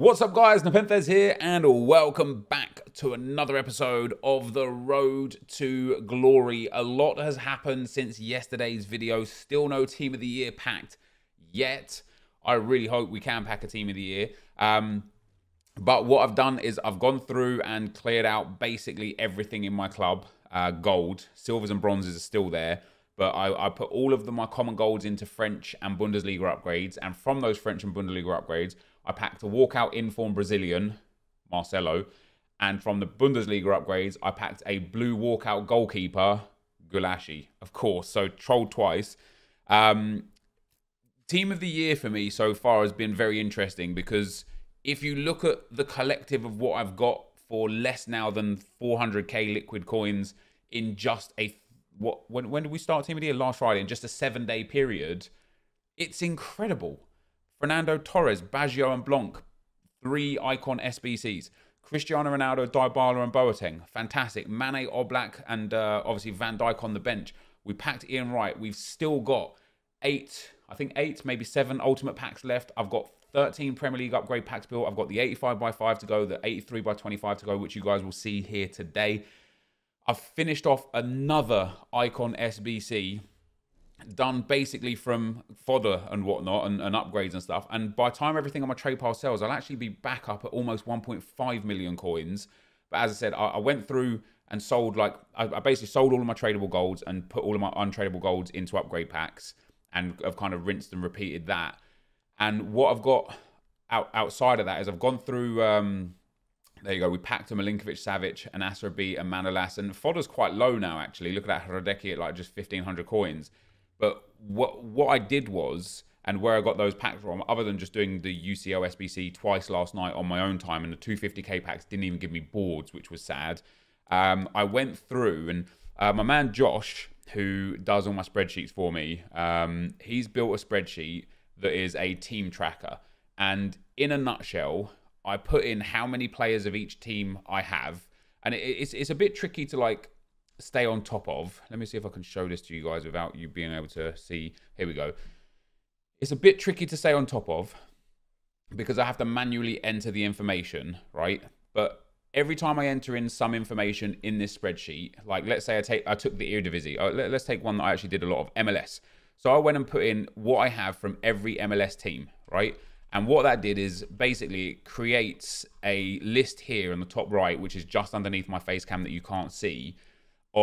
What's up, guys? NepentheZ here, and welcome back to another episode of The Road to Glory. A lot has happened since yesterday's video. Still no Team of the Year packed yet. I really hope we can pack a Team of the Year. Um, but what I've done is I've gone through and cleared out basically everything in my club. Uh, gold, silvers and bronzes are still there. But I, I put all of the, my common golds into French and Bundesliga upgrades. And from those French and Bundesliga upgrades, I packed a walkout informed Brazilian, Marcelo, and from the Bundesliga upgrades, I packed a blue walkout goalkeeper, Gulácsi, of course. So trolled twice. Um, team of the year for me so far has been very interesting because if you look at the collective of what I've got for less now than 400k liquid coins in just a what when when did we start team of the year last Friday in just a seven day period, it's incredible. Fernando Torres, Baggio, and Blanc, three icon SBCs. Cristiano Ronaldo, Dybala, and Boateng, fantastic. Mane, Oblak, and uh, obviously Van Dijk on the bench. We packed Ian Wright. We've still got eight, I think eight, maybe seven ultimate packs left. I've got 13 Premier League upgrade packs built. I've got the 85 by 5 to go, the 83 by 25 to go, which you guys will see here today. I've finished off another Icon SBC done basically from fodder and whatnot and, and, upgrades and stuff. And by the time everything on my trade pile sells, I'll actually be back up at almost 1.5 million coins. But as I said, I, I went through and sold like I, I, basically sold all of my tradable golds and put all of my untradable golds into upgrade packs and I've kind of rinsed and repeated that. And what I've got out, outside of that is I've gone through um, there you go. We packed a Milinkovic Savic, an Acerbi, and Manolas. And fodder's quite low now, actually. Look at that Hradecky at like just 1,500 coins. But what what I did was, and where I got those packs from, other than just doing the UCL SBC twice last night on my own time, and the 250k packs didn't even give me boards, which was sad. Um, I went through, and uh, my man Josh, who does all my spreadsheets for me, um, he's built a spreadsheet that is a team tracker. And in a nutshell, I put in how many players of each team I have, and it, it's it's a bit tricky to like stay on top of. Let me see if I can show this to you guys without you being able to see. Here we go. It's a bit tricky to stay on top of because I have to manually enter the information, right? But every time I enter in some information in this spreadsheet, like let's say I take I took the Eredivisie. Uh, let, let's take one that I actually did a lot of MLS. So I went and put in what I have from every MLS team, right? And what that did is basically it creates a list here on the top right, which is just underneath my face cam that you can't see,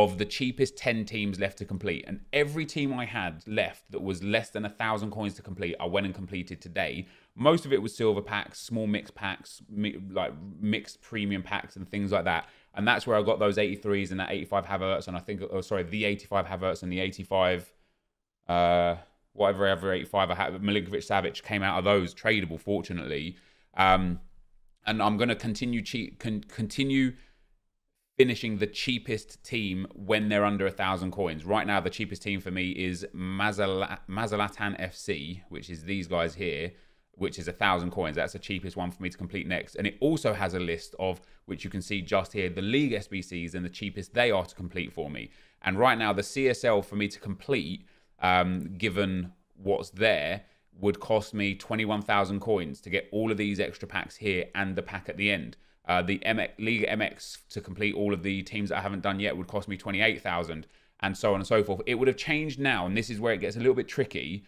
of the cheapest 10 teams left to complete. And every team I had left that was less than a thousand coins to complete, I went and completed today. Most of it was silver packs, small mix packs, mi- like mixed premium packs and things like that. And that's where I got those 83s and that 85 Havertz. And I think, oh, sorry, the 85 Havertz and the 85, uh, whatever ever 85 I had, Milinkovic Savic came out of those tradable, fortunately. Um, and I'm going to continue cheat, con- continue finishing the cheapest team when they're under a thousand coins. Right now, the cheapest team for me is Mazal- Mazalatan FC, which is these guys here, which is a thousand coins. That's the cheapest one for me to complete next. And it also has a list of which you can see just here the league SBCs and the cheapest they are to complete for me. And right now, the CSL for me to complete, um, given what's there, would cost me 21,000 coins to get all of these extra packs here and the pack at the end. Uh, the MX, Liga MX to complete all of the teams that I haven't done yet would cost me 28,000 and so on and so forth. It would have changed now, and this is where it gets a little bit tricky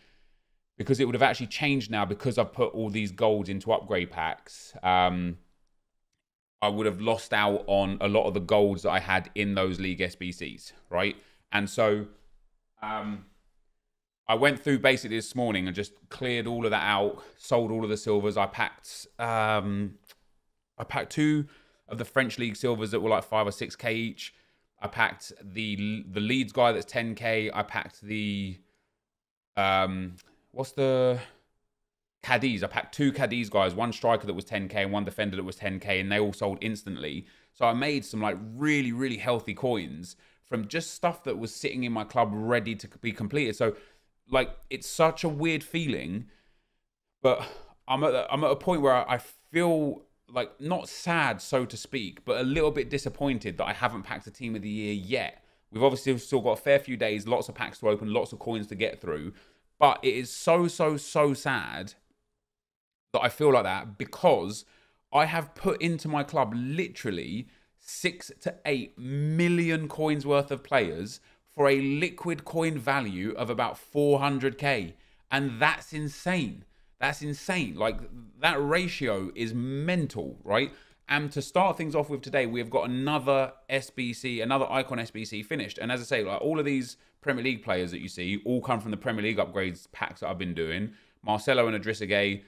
because it would have actually changed now because I've put all these golds into upgrade packs. Um, I would have lost out on a lot of the golds that I had in those League SBCs, right? And so um, I went through basically this morning and just cleared all of that out, sold all of the silvers. I packed um, I packed two of the French League silvers that were like five or six k each. I packed the the Leeds guy that's ten k. I packed the um what's the Cadiz. I packed two Cadiz guys, one striker that was 10k and one defender that was 10k, and they all sold instantly. So I made some like really, really healthy coins from just stuff that was sitting in my club ready to be completed. So like it's such a weird feeling, but I'm at I'm at a point where I feel like not sad, so to speak, but a little bit disappointed that I haven't packed a team of the year yet. We've obviously still got a fair few days, lots of packs to open, lots of coins to get through. But it is so, so, so sad that I feel like that because I have put into my club literally six to eight million coins worth of players for a liquid coin value of about 400k. And that's insane. That's insane. Like that ratio is mental, right? And to start things off with today, we've got another SBC, another Icon SBC finished. And as I say, like all of these Premier League players that you see all come from the Premier League upgrades packs that I've been doing. Marcelo and Idrissa Gueye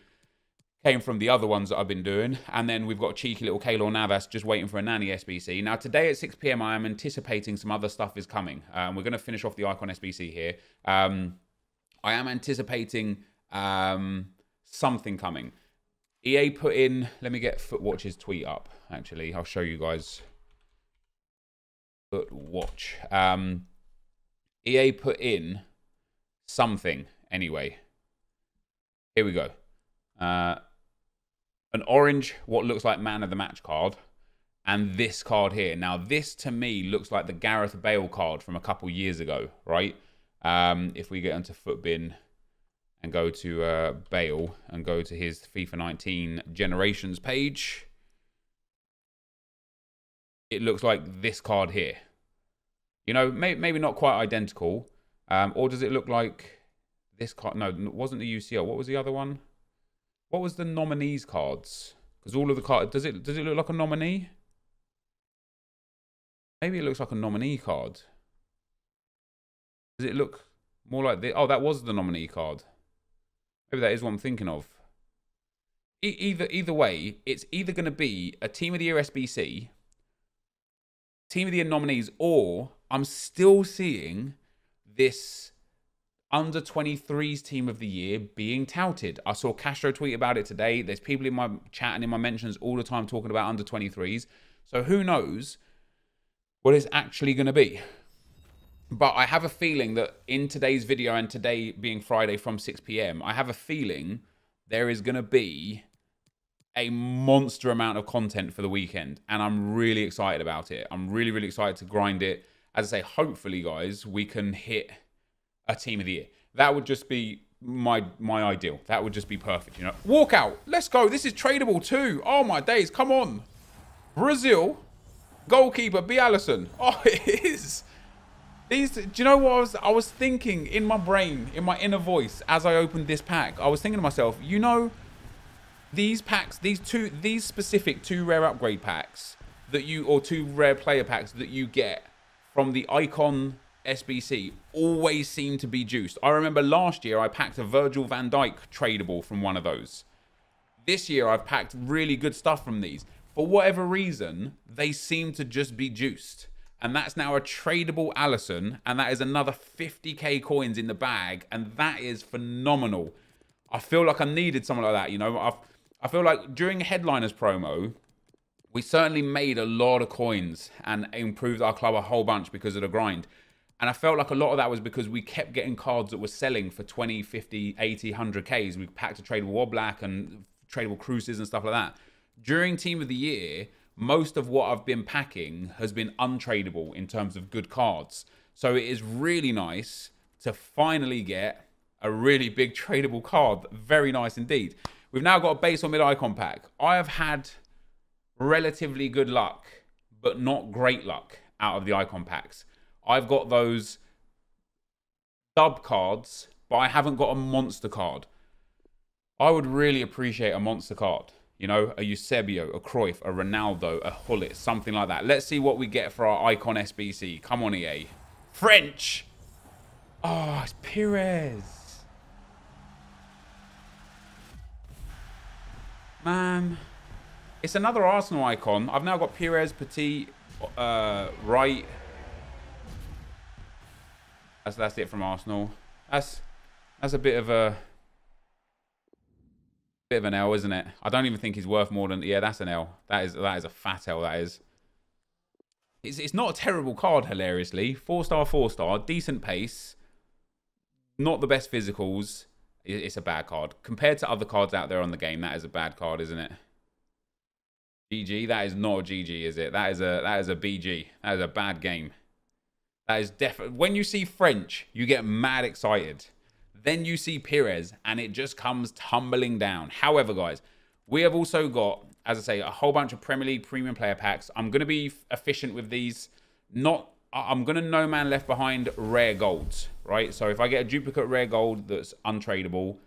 came from the other ones that I've been doing. And then we've got cheeky little Keylor Navas just waiting for a nanny SBC. Now, today at 6 p.m., I am anticipating some other stuff is coming. Um, we're going to finish off the Icon SBC here. Um, I am anticipating um, something coming. EA put in, let me get Footwatch's tweet up, actually. I'll show you guys. Footwatch. Um, EA put in something, anyway. Here we go. Uh, an orange, what looks like man of the match card, and this card here. Now, this to me looks like the Gareth Bale card from a couple years ago, right? Um, if we get into Futbin and go to uh, Bale and go to his FIFA 19 Generations page, it looks like this card here. You know, may maybe not quite identical. Um, or does it look like this card? No, it wasn't the UCL. What was the other one? What was the nominees cards? Because all of the cards does it does it look like a nominee? Maybe it looks like a nominee card. Does it look more like the? Oh, that was the nominee card. Maybe that is what I'm thinking of. E either either way, it's either going to be a Team of the Year SBC, Team of the Year nominees, or I'm still seeing this under 23s team of the year being touted. I saw Castro tweet about it today. There's people in my chat and in my mentions all the time talking about under 23s. So who knows what it's actually going to be. But I have a feeling that in today's video and today being Friday from 6 p.m., I have a feeling there is going to be a monster amount of content for the weekend. And I'm really excited about it. I'm really, really excited to grind it. As I say, hopefully, guys, we can hit a team of the year. That would just be my my ideal. That would just be perfect, you know. Walkout. Let's go. This is tradable too. Oh my days. Come on. Brazil. Goalkeeper B. Alisson. Oh, it is. These, do you know what I was, I was thinking in my brain, in my inner voice, as I opened this pack? I was thinking to myself, you know, these packs, these two, these specific two rare upgrade packs that you, or two rare player packs that you get from the Icon SBC always seem to be juiced. I remember last year I packed a Virgil van Dijk tradable from one of those. This year I've packed really good stuff from these. For whatever reason, they seem to just be juiced and that's now a tradable Alisson, and that is another 50k coins in the bag, and that is phenomenal. I feel like I needed someone like that, you know. i I feel like during Headliners promo, we certainly made a lot of coins and improved our club a whole bunch because of the grind. And I felt like a lot of that was because we kept getting cards that were selling for 20, 50, 80, 100Ks. We packed a tradable Woblak and tradable Cruises and stuff like that. During Team of the Year, most of what I've been packing has been untradeable in terms of good cards. So it is really nice to finally get a really big tradable card. Very nice indeed. We've now got a base or mid icon pack. I have had relatively good luck, but not great luck out of the icon packs. I've got those dub cards, but I haven't got a monster card. I would really appreciate a monster card. You know, a Eusebio, a Cruyff, a Ronaldo, a Gullit, something like that. Let's see what we get for our Icon SBC. Come on, EA. French! Oh, it's Pires. Man. It's another Arsenal icon. I've now got Pires, Petit, uh, Wright. That's, that's it from Arsenal. That's, that's a bit of a bit of an L, isn't it? I don't even think he's worth more than yeah. That's an L. That is that is a fat L. That is. It's it's not a terrible card. Hilariously, four star, four star, decent pace. Not the best physicals. It's a bad card compared to other cards out there on the game. That is a bad card, isn't it? GG. That is not a GG, is it? That is a that is a BG. That is a bad game. That is definitely when you see French, you get mad excited. Then you see Pires, and it just comes tumbling down. However, guys, we have also got as I say, a whole bunch of Premier League premium player packs. I'm going to be efficient with these. Not, I'm going to no man left behind rare golds, right? So if I get a duplicate rare gold that's untradeable,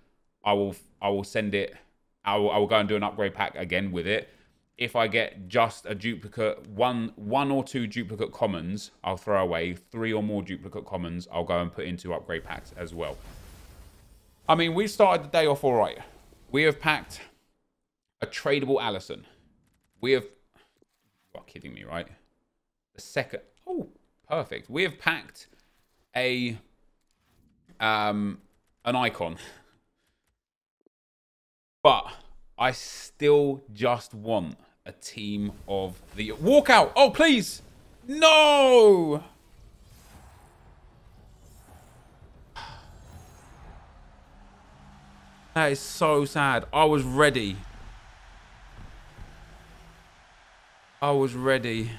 I will, I will send it. I will, I will go and do an upgrade pack again with it. If I get just a duplicate, one, one or two duplicate commons, I'll throw away. Three or more duplicate commons, I'll go and put into upgrade packs as well. I mean, we started the day off all right. We have packed a tradable Alisson. We have... You are kidding me, right? The second... Oh, perfect. We have packed a... Um, an icon. But I still just want a team of the... Walkout! Oh, please! No! That is so sad. I was ready. I was ready.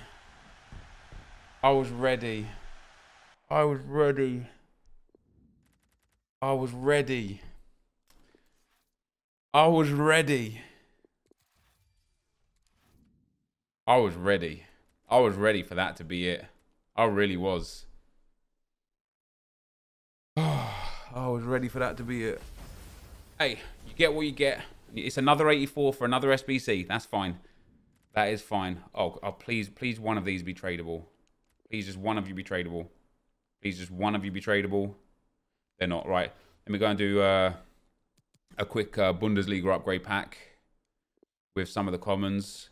I was ready. I was ready. I was ready. I was ready. I was ready. I was ready for that to be it. I really was. I was ready for that to be it. Hey, you get what you get. It's another 84 for another SBC. That's fine. That is fine. Oh, oh, please, please, one of these be tradable. Please, just one of you be tradable. Please, just one of you be tradable. They're not right. Let me go and do uh, a quick uh, Bundesliga upgrade pack with some of the commons.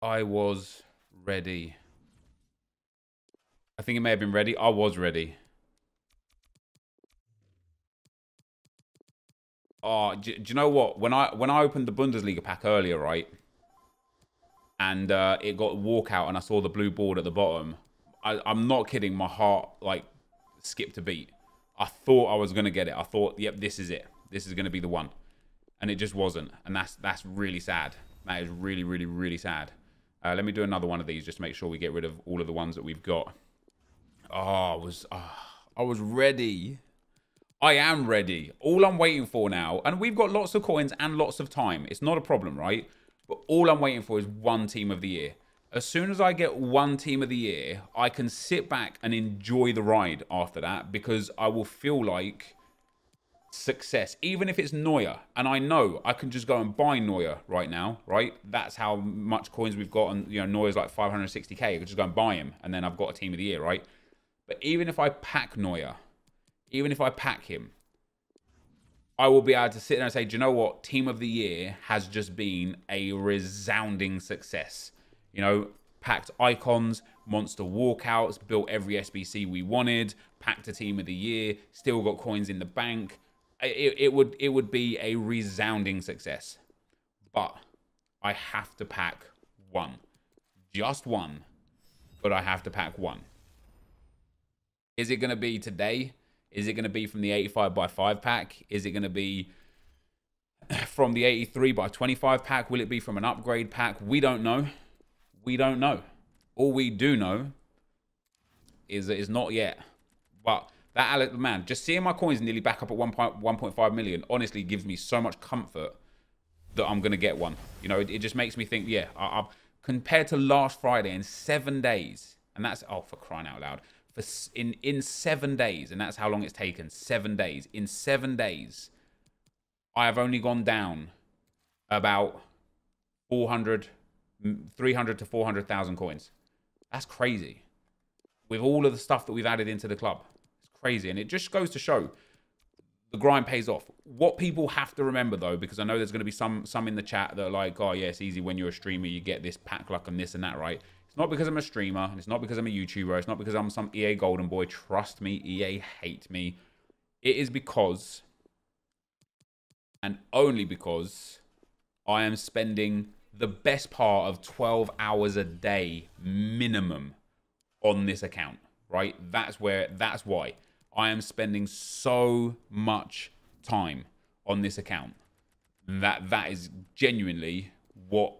I was ready. I think it may have been ready. I was ready. Oh, do, do, you know what? When I when I opened the Bundesliga pack earlier, right, and uh, it got walkout, and I saw the blue board at the bottom. I, I'm not kidding. My heart like skipped a beat. I thought I was gonna get it. I thought, yep, this is it. This is gonna be the one, and it just wasn't. And that's that's really sad. That is really really really sad. Uh, let me do another one of these just to make sure we get rid of all of the ones that we've got. Oh, I was oh, I was ready. I am ready. All I'm waiting for now, and we've got lots of coins and lots of time. It's not a problem, right? But all I'm waiting for is one team of the year. As soon as I get one team of the year, I can sit back and enjoy the ride after that because I will feel like success, even if it's Neuer. And I know I can just go and buy Neuer right now, right? That's how much coins we've got. And, you know, Neuer's like 560k. I could just go and buy him. And then I've got a team of the year, right? But even if I pack Neuer, even if I pack him, I will be able to sit there and say, do you know what? Team of the year has just been a resounding success. You know, packed icons, monster walkouts, built every SBC we wanted, packed a team of the year, still got coins in the bank. It, it would it would be a resounding success. But I have to pack one. Just one. But I have to pack one. Is it going to be today? Is it going to be from the 85 by 5 pack? Is it going to be from the 83 by 25 pack? Will it be from an upgrade pack? We don't know. We don't know. All we do know is that it's not yet. But that Alec, man, just seeing my coins nearly back up at 1.5 million honestly gives me so much comfort that I'm going to get one. You know, it, it, just makes me think, yeah, I, I, compared to last Friday in seven days, and that's, oh, for crying out loud, for in in seven days, and that's how long it's taken. Seven days. In seven days, I have only gone down about 400, 300 to 400,000 coins. That's crazy. With all of the stuff that we've added into the club. It's crazy. And it just goes to show the grind pays off. What people have to remember though, because I know there's going to be some some in the chat that are like, oh yeah, it's easy when you're a streamer, you get this pack luck and this and that, right? It's not because I'm a streamer. It's not because I'm a YouTuber. It's not because I'm some EA golden boy. Trust me, EA hate me. It is because, and only because, I am spending the best part of 12 hours a day minimum on this account, right? That's where, that's why I am spending so much time on this account. That that is genuinely what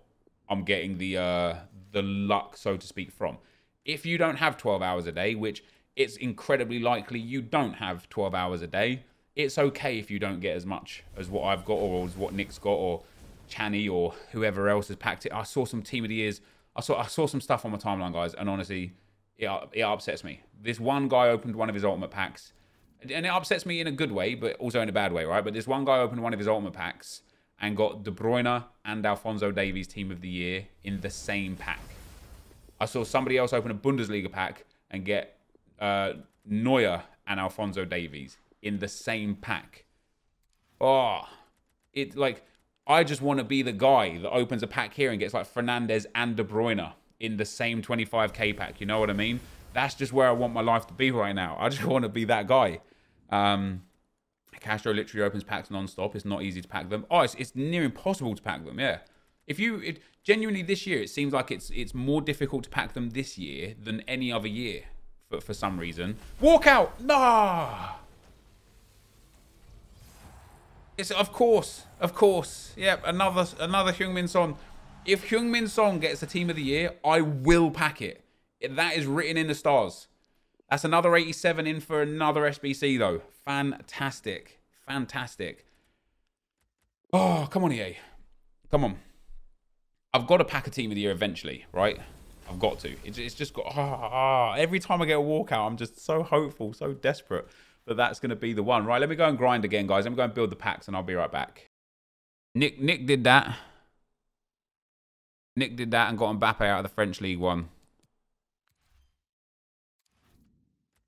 I'm getting the uh the luck, so to speak, from. If you don't have 12 hours a day, which it's incredibly likely you don't have 12 hours a day, it's okay if you don't get as much as what I've got or as what Nick's got or Channy or whoever else has packed it. I saw some team of the years. I saw I saw some stuff on my timeline, guys, and honestly, it, it upsets me. This one guy opened one of his ultimate packs, and it upsets me in a good way, but also in a bad way, right? But this one guy opened one of his ultimate packs and got De Bruyne and Alphonso Davies Team of the Year in the same pack. I saw somebody else open a Bundesliga pack and get uh, Neuer and Alphonso Davies in the same pack. Oh, it like I just want to be the guy that opens a pack here and gets like Fernandes and De Bruyne in the same 25k pack. You know what I mean? That's just where I want my life to be right now. I just want to be that guy. Um, Castro literally opens packs non-stop. It's not easy to pack them. Oh, it's, it's near impossible to pack them. Yeah. If you it, genuinely this year, it seems like it's it's more difficult to pack them this year than any other year for for some reason. Walk out. Nah. It's of course, of course. Yep, another another Heung-Min Son. If Heung-Min Son gets the team of the year, I will pack it. That is written in the stars. That's another 87 in for another SBC though. Fantastic. Fantastic. Oh, come on, EA. Come on. I've got to pack a team of the year eventually, right? I've got to. It's, it's just got. Ah, oh, every time I get a walkout, I'm just so hopeful, so desperate that that's going to be the one. Right, let me go and grind again, guys. Let me go and build the packs, and I'll be right back. Nick Nick did that. Nick did that and got Mbappe out of the French League One.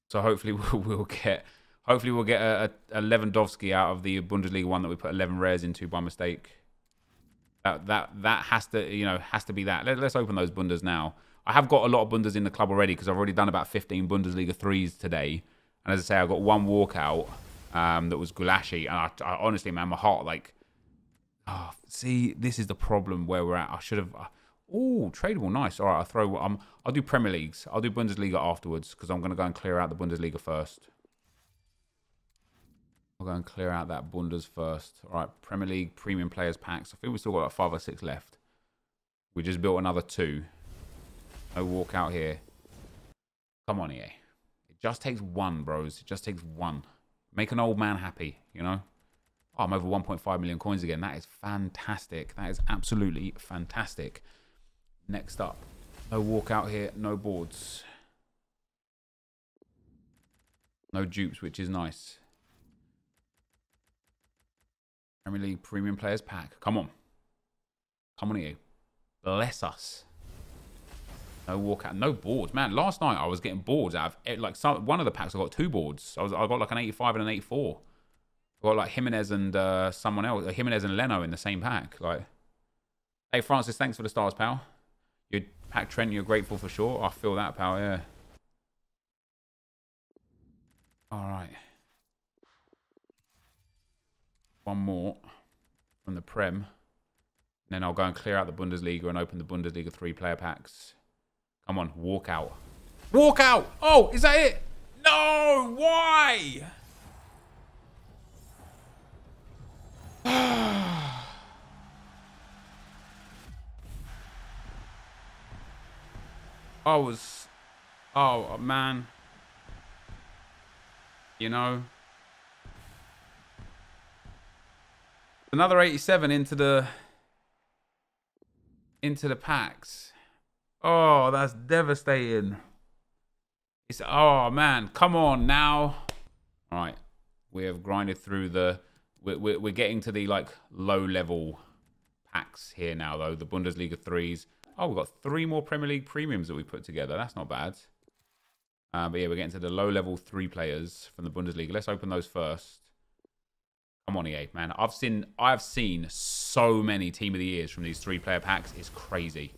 So hopefully we'll, get hopefully we'll get a, a, Lewandowski out of the Bundesliga one that we put 11 rares into by mistake. That that that has to you know has to be that. Let, us open those Bundes now. I have got a lot of Bundes in the club already because I've already done about 15 Bundesliga threes today. And as I say, I got one walkout um, that was Gulácsi, and I, I, honestly, man, my heart like, oh, see, this is the problem where we're at. I should have. Oh, tradable, nice. All right, I'll throw. Um, I'll do Premier Leagues. I'll do Bundesliga afterwards because I'm going to go and clear out the Bundesliga first. I'll go and clear out that Bundes first. All right, Premier League premium players packs. I think we've still got like five or six left. We just built another two. No walk out here. Come on, EA. It just takes one, bros. It just takes one. Make an old man happy, you know? Oh, I'm over 1.5 million coins again. That is fantastic. That is absolutely fantastic. Next up. No walkout here. No boards. No dupes, which is nice. Premier League Premium Players Pack. Come on. Come on, you. Bless us. No walkout, no boards, man. Last night I was getting boards out of eh, like some one of the packs. I got two boards. I was I got like an 85 and an 84. I got like Jimenez and uh, someone else, uh, Jimenez and Leno in the same pack. Like, hey Francis, thanks for the stars, pal. Trent, you're grateful for sure. I feel that, pal. Yeah. All right. One more from the Prem. then I'll go and clear out the Bundesliga and open the Bundesliga three player packs. Come on, walk out. Walk out! Oh, is that it? No! Why? Ah. I was... Oh, man. You know? Another 87 into the... Into the packs. Oh, that's devastating. It's oh man, come on now. All right, we have grinded through the. We're, we're, we're getting to the like low level packs here now though. The Bundesliga threes. Oh, we've got three more Premier League premiums that we put together. That's not bad. Uh, but yeah, we're getting to the low level three players from the Bundesliga. Let's open those first. Come on, EA, man. I've seen I've seen so many team of the years from these three player packs. It's crazy.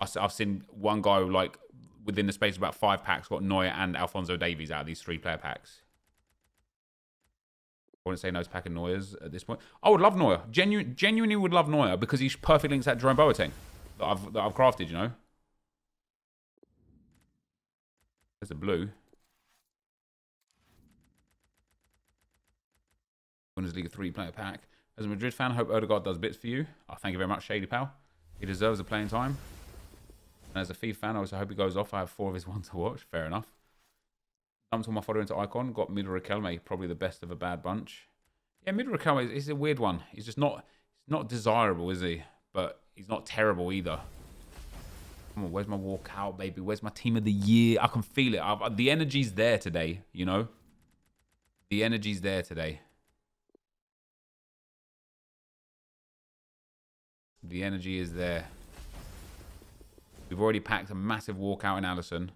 I've seen one guy like within the space of about five packs got Neuer and Alphonso Davies out of these three player packs. I wouldn't say no to packing Neuer's at this point. I would love Neuer. Genu genuinely would love Neuer because he's perfect links that Jerome Boateng that I've that I've crafted. You know. There's a blue. Bundesliga three player pack. As a Madrid fan, hope Odegaard does bits for you. Oh, thank you very much, Shady Pal. He deserves the playing time. And as a FIFA fan, I also hope he goes off. I have four of his ones to watch. Fair enough. Dumped all my fodder into Icon. Got Riquelme, probably the best of a bad bunch. Yeah, Riquelme is, is a weird one. He's just not not desirable, is he? But he's not terrible either. Come on, where's my walkout, baby? Where's my team of the year? I can feel it. I've, the energy's there today, you know? The energy's there today. The energy is there. We've already packed a massive walkout in Alisson.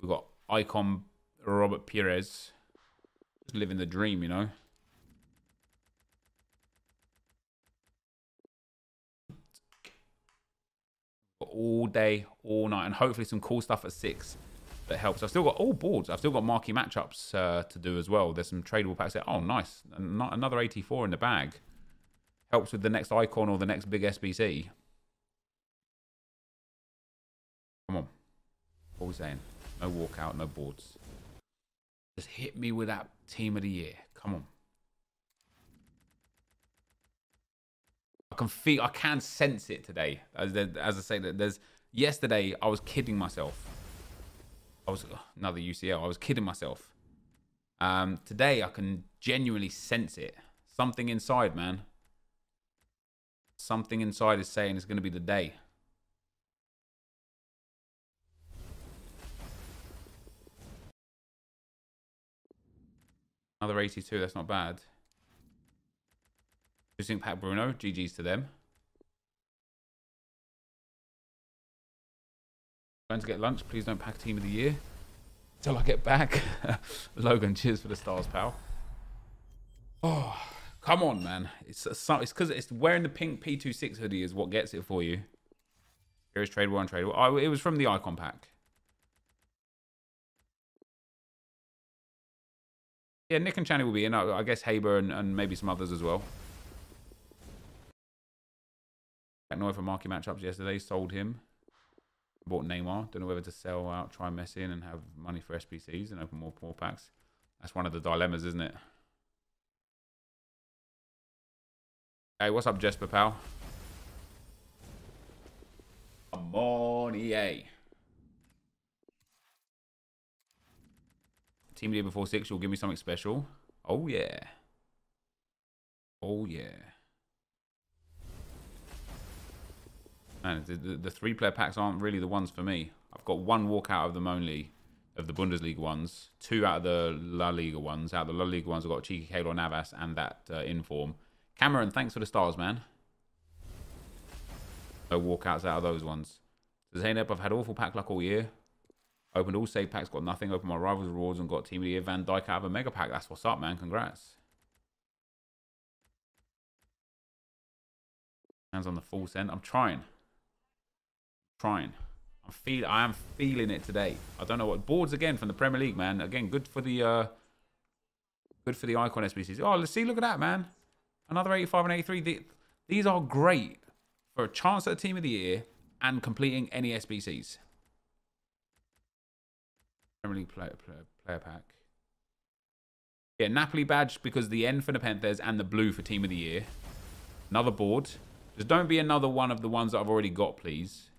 We've got icon Robert Pires. Just living the dream, you know? All day, all night, and hopefully some cool stuff at six that helps. I've still got all boards. I've still got marquee matchups uh, to do as well. There's some tradable packs there. Oh, nice. Another 84 in the bag. Helps with the next icon or the next big SBC. Come on. What we saying? No walkout, no boards. Just hit me with that team of the year. Come on. I can feel, I can sense it today. As, as I say, that there's yesterday I was kidding myself. I was another UCL. I was kidding myself. Um, today I can genuinely sense it. Something inside, man. Something inside is saying it's going to be the day. Another 82, that's not bad. Losing Pat Bruno, GG's to them. Going to get lunch, please don't pack team of the year. Till I get back. Logan, cheers for the stars, pal. Oh, come on, man. It's it's because it's wearing the pink P26 hoodie is what gets it for you. Here's trade one, trade one. It was from the icon pack. Yeah, Nick and Channy will be in. I guess Haber and, and maybe some others as well. Noy for market matchups yesterday. Sold him. Bought Neymar. Don't know whether to sell out, try Messi in and have money for SBCs and open more poor packs. That's one of the dilemmas, isn't it? Hey, what's up, Jesper, pal? Come on, EA. Team leader before six, you'll give me something special. Oh, yeah. Oh, yeah. Man, the, the, the three player packs aren't really the ones for me. I've got one walkout of them only, of the Bundesliga ones, two out of the La Liga ones. Out of the La Liga ones, I've got Cheeky Keylor Navas and that uh, Inform. Cameron, thanks for the stars, man. No walkouts out of those ones. Zaynep, I've had awful pack luck all year. Opened all save packs, got nothing. Opened my rivals rewards and got Team of the Year Van Dijk out of a mega pack. That's what's up, man. Congrats. Hands on the full send. I'm trying trying. I'm feel I am feeling it today. I don't know what boards again from the Premier League, man. Again, good for the uh good for the icon SBCs. Oh, let's see, look at that, man. Another 85 and 83. The, these are great for a chance at a team of the year and completing any SBCs. Premier League player, player, player pack. Yeah, Napoli badge because the N for the Panthers and the blue for team of the year. Another board. Just don't be another one of the ones that I've already got, please.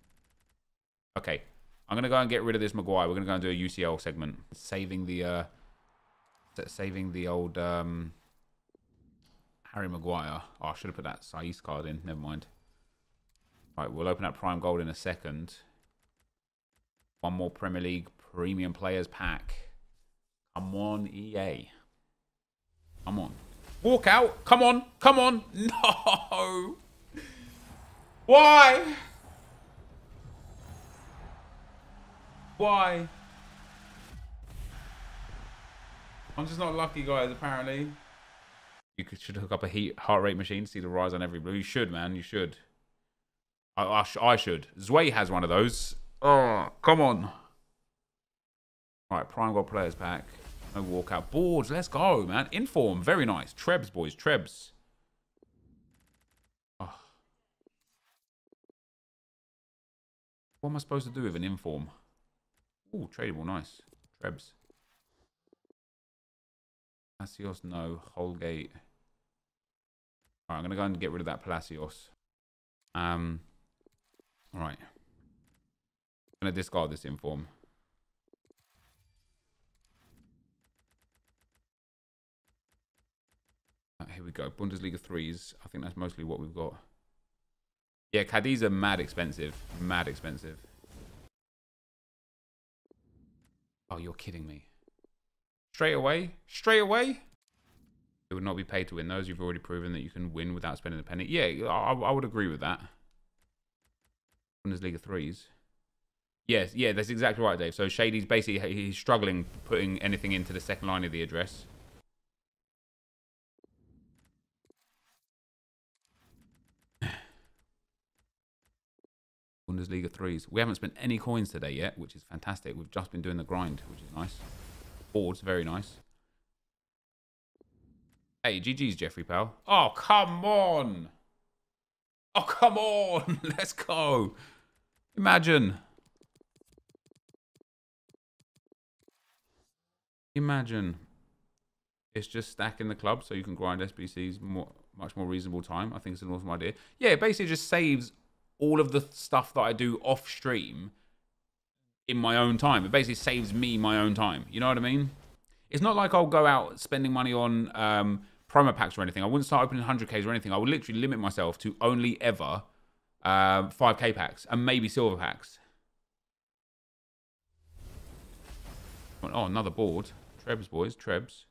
Okay. I'm going to go and get rid of this Maguire. We're going to go and do a UCL segment. Saving the, uh, saving the old, um, Harry Maguire. Oh, I should have put that Saiz card in. Never mind. Right, we'll open up Prime Gold in a second. One more Premier League Premium Players Pack. Come on, EA. Come on. Walk out. Come on. Come on. No. Why? Why? I'm just not lucky, guys, apparently. You should hook up a heat heart rate machine, see the rise on every blue. You should, man. You should. I, I, sh I should. Zway has one of those. Oh, come on. All right, Prime Gold Players Pack. No walkout. Boards, let's go, man. Inform, very nice. Trebs, boys, Trebs. Oh. What am I supposed to do with an Inform? Oh, tradable, nice. Trebs. Palacios, no. Holgate. Alright, I'm going to go and get rid of that Palacios. Um, Alright. I'm going to discard this inform. here we go. Bundesliga threes. I think that's mostly what we've got. Yeah, Cadiz are mad expensive. Mad expensive. Oh, you're kidding me. Straight away? Straight away? It would not be paid to win those. You've already proven that you can win without spending a penny. Yeah, I, I would agree with that. Bundesliga threes. Yes, yeah, that's exactly right, Dave. So Shady's basically he's struggling putting anything into the second line of the address. Bundesliga threes. We haven't spent any coins today yet, which is fantastic. We've just been doing the grind, which is nice. Boards, very nice. Hey, GG's, Jeffrey pal. Oh, come on. Oh, come on. Let's go. Imagine. Imagine. It's just stacking the club so you can grind SBCs more, much more reasonable time. I think it's an awesome idea. Yeah, it basically just saves all of the stuff that I do off stream in my own time. It basically saves me my own time. You know what I mean? It's not like I'll go out spending money on um, promo packs or anything. I wouldn't start opening 100Ks or anything. I would literally limit myself to only ever uh, 5K packs and maybe silver packs. Oh, another board. Trebs, boys. Trebs.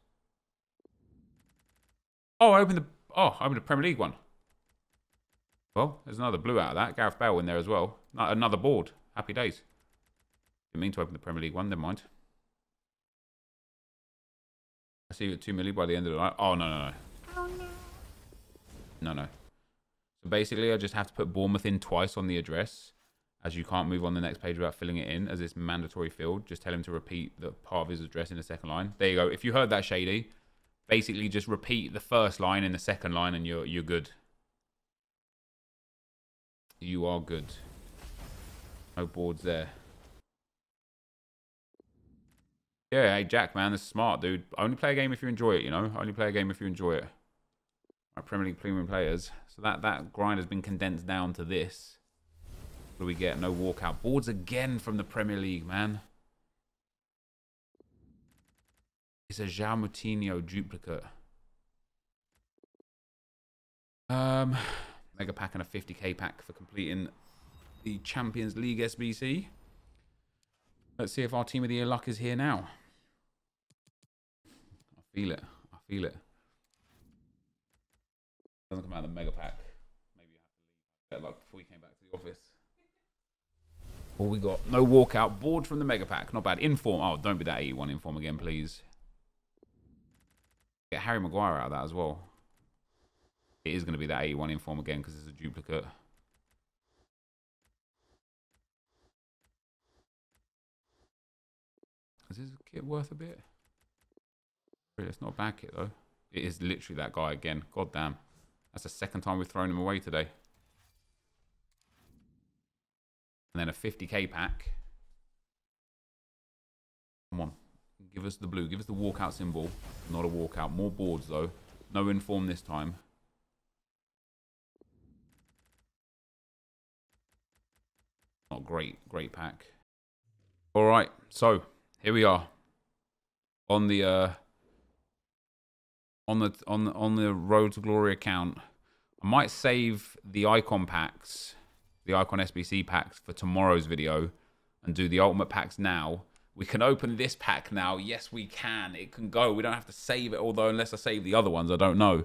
Oh, I opened the... Oh, I opened a Premier League one. Well, there's another blue out of that. Gareth Bale in there as well. Another board. Happy days. Didn't mean to open the Premier League one. Never mind. I see you at 2 milli by the end of the night. Oh, no, no, no. Oh, no. No, no. So basically, I just have to put Bournemouth in twice on the address, as you can't move on the next page without filling it in, as it's mandatory field. Just tell him to repeat the part of his address in the second line. There you go. If you heard that, Shady, basically just repeat the first line in the second line, and you're you're good. You are good. No boards there. Yeah, hey Jack, man, this is smart, dude. Only play a game if you enjoy it, you know. Only play a game if you enjoy it. My Premier League premium players. So that that grind has been condensed down to this. What do we get? No walkout boards again from the Premier League, man. It's a João Moutinho duplicate. Um, mega pack and a 50k pack for completing the Champions League SBC. Let's see if our team of the year luck is here now. I feel it. I feel it. Doesn't come out of the mega pack. Maybe you have to leave. Better luck before you came back to the office. All we got no walkout. Board from the mega pack. Not bad. Inform. Oh, don't be that 81 inform again, please. Get Harry Maguire out of that as well. It is going to be that 81 inform again because it's a duplicate. Is this kit worth a bit? It's not a bad kit though. It is literally that guy again. God damn. That's the second time we've thrown him away today. And then a 50k pack. Come on. Give us the blue. Give us the walkout symbol. Not a walkout. More boards though. No inform this time. Not great, great pack. All right, so here we are on the uh, on the on the, on the Road to Glory account. I might save the icon packs, the icon SBC packs for tomorrow's video, and do the ultimate packs now. We can open this pack now. Yes, we can. It can go. We don't have to save it. Although, unless I save the other ones, I don't know.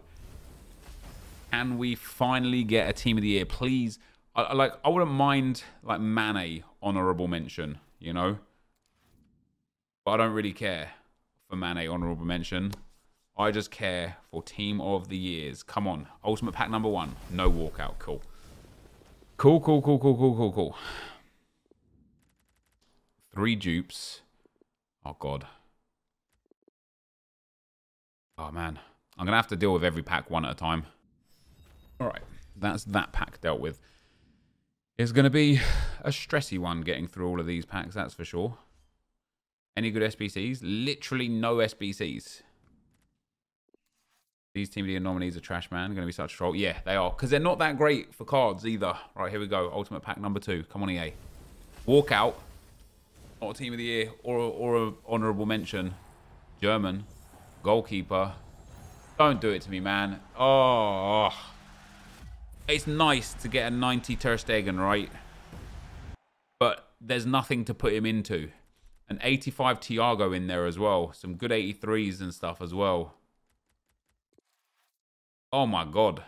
Can we finally get a team of the year, please? I, like I wouldn't mind like Mane honorable mention, you know, but I don't really care for Mane honorable mention. I just care for team of the years. Come on, ultimate pack number one, no walkout. Cool, cool, cool, cool, cool, cool, cool, cool. Three dupes. Oh god. Oh man, I'm gonna have to deal with every pack one at a time. All right, that's that pack dealt with. It's going to be a stressy one getting through all of these packs, that's for sure. Any good SBCs? Literally no SBCs. These Team of the year nominees are trash, man. Going to be such a troll. Yeah, they are. Because they're not that great for cards either. Right, here we go. Ultimate pack number two. Come on, EA. Walkout. Not a Team of the Year or, or a honourable mention. German. Goalkeeper. Don't do it to me, man. Oh. It's nice to get a 90 Ter Stegen, right? But there's nothing to put him into. An 85 Thiago in there as well. Some good 83s and stuff as well. Oh my god.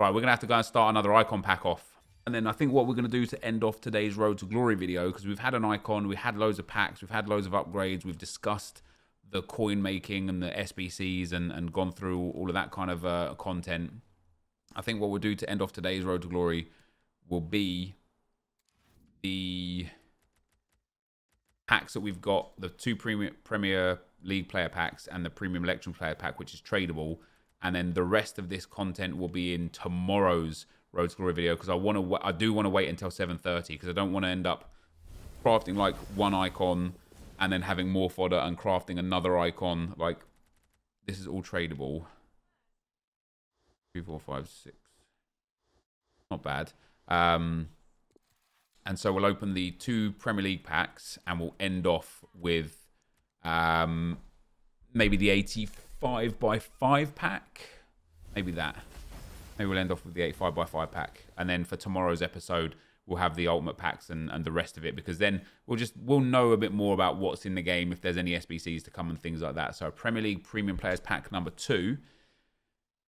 Right, we're going to have to go and start another icon pack off. And then I think what we're going to do to end off today's Road to Glory video, because we've had an icon, we had loads of packs, we've had loads of upgrades, we've discussed the coin making and the SBCs and, and gone through all of that kind of uh, content. I think what we'll do to end off today's Road to Glory will be the packs that we've got, the two Premier, Premier League player packs and the Premium Electrum player pack, which is tradable. And then the rest of this content will be in tomorrow's Road to Glory video because I want to, I do want to wait until 7:30 because I don't want to end up crafting like one icon and then having more fodder and crafting another icon. Like this is all tradable. Three, four, five, six. Not bad. Um, and so we'll open the two Premier League packs and we'll end off with um, maybe the 85 by 5 pack. Maybe that. Maybe we'll end off with the 85 by 5 pack. And then for tomorrow's episode, we'll have the ultimate packs and, and the rest of it because then we'll just we'll know a bit more about what's in the game if there's any SBCs to come and things like that. So Premier League Premium Players Pack number two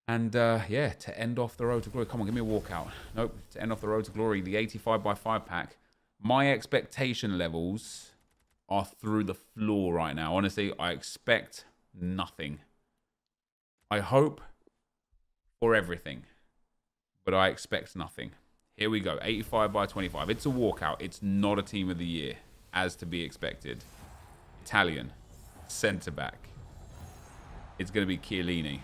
and uh, yeah, to end off the road to glory. Come on, give me a walkout. Nope. To end off the road to glory, the 85 by 5 pack. My expectation levels are through the floor right now. Honestly, I expect nothing. I hope for everything, but I expect nothing. Here we go. 85 by 25. It's a walkout. It's not a team of the year, as to be expected. Italian. Centre back. It's going to be Chiellini.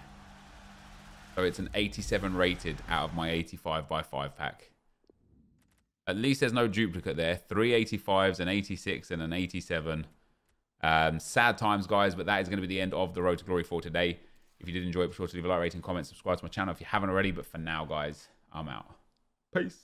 So it's an 87 rated out of my 85 by 5 pack. At least there's no duplicate there. Three 85s, an 86, and an 87. Um, sad times, guys, but that is going to be the end of the Road to Glory for today. If you did enjoy it, be sure to leave a like, rating, comment, subscribe to my channel if you haven't already. But for now, guys, I'm out. Peace.